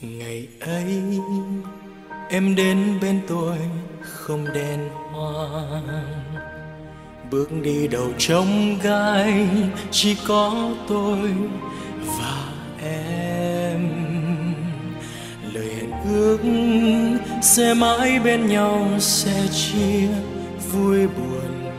ngày ấy em đến bên tôi không đèn hoa, bước đi đầu trong gai chỉ có tôi và em. Lời hẹn ước sẽ mãi bên nhau sẽ chia vui buồn,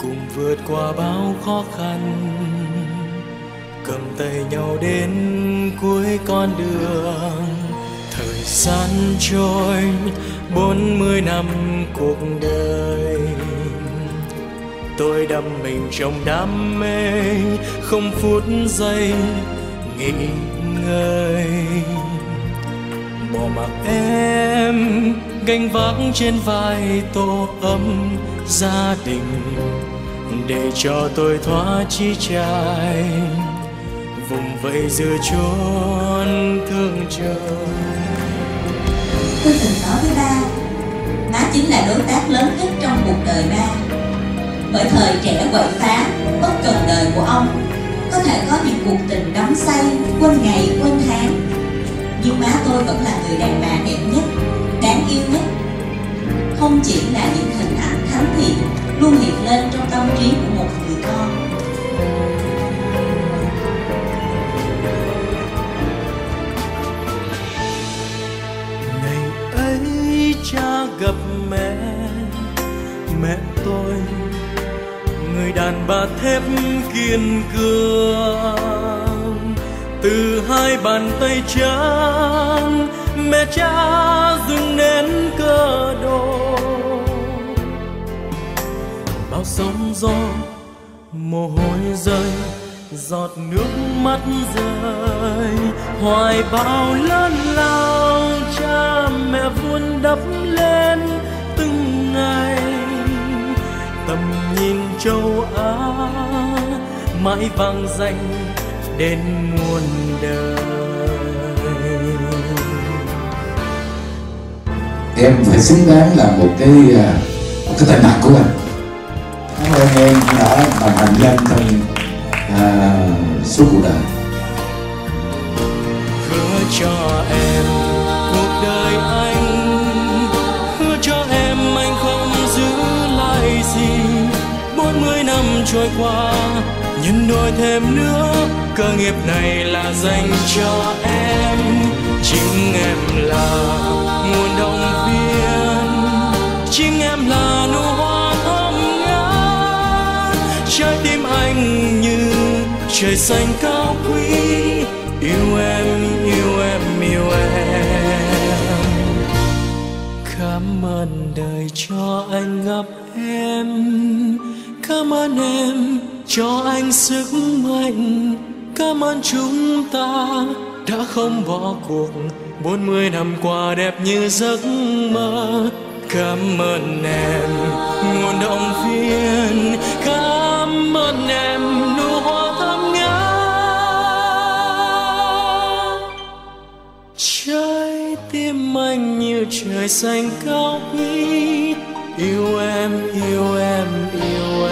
cùng vượt qua bao khó khăn. Cầm tay nhau đến cuối con đường, thời gian trôi, bốn mươi năm cuộc đời. Tôi đắm mình trong đam mê, không phút giây, nghỉ ngơi. Bỏ mặc em gánh vác trên vai tổ ấm gia đình. Để cho tôi thoát chi trai, vùng vẫy giữa chốn thương trời tôi từng nói với ba, má chính là đối tác lớn nhất trong cuộc đời ba. Bởi thời trẻ quậy phá, bất cần đời của ông, có thể có những cuộc tình đắm say quên ngày quên tháng. Nhưng má tôi vẫn là người đàn bà đẹp nhất yêu thích không chỉ là những hình ảnh thánh thiện luôn hiện lên trong tâm trí của một người con. Ngày ấy cha gặp mẹ mẹ tôi, người đàn bà thép kiên cường từ hai bàn tay trắng, mẹ cha dừng nén cơ đồ. Bao sóng gió, mồ hôi rơi, giọt nước mắt rơi. Hoài bao lớn lao, cha mẹ vun đắp lên từng ngày. Tầm nhìn châu á, mãi vang danh đến muôn đời. Em phải xứng đáng là một cái à, một cái tay mặt của anh cảm ơn em đã đồng hành với anh trong à, suốt cuộc đời. Hứa cho em cuộc đời anh. Hứa cho em anh không giữ lại gì. Bốn mươi năm trôi qua nhân đôi thêm nữa cơ nghiệp này là dành cho em. Chính em là nguồn động viên. Chính em là nụ hoa thơm ngát. Trái tim anh như trời xanh cao quý. Yêu em yêu em yêu em. Cảm ơn đời cho anh gặp em. Cảm ơn em cho anh sức mạnh cảm ơn chúng ta đã không bỏ cuộc. Bốn mươi năm qua đẹp như giấc mơ. Cảm ơn em, nguồn động viên. Cảm ơn em, nụ hoa thơm ngát. Trái tim anh như trời xanh cao quý. Yêu em yêu em yêu em.